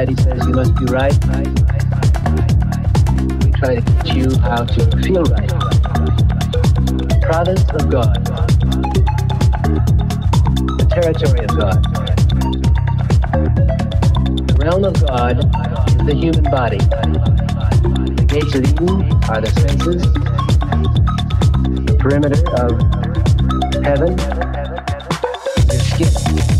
Society says you must be right. We try to teach you how to feel right. Province of God. The territory of God. The realm of God is the human body. The gates of Eden are the senses. The perimeter of heaven is skin.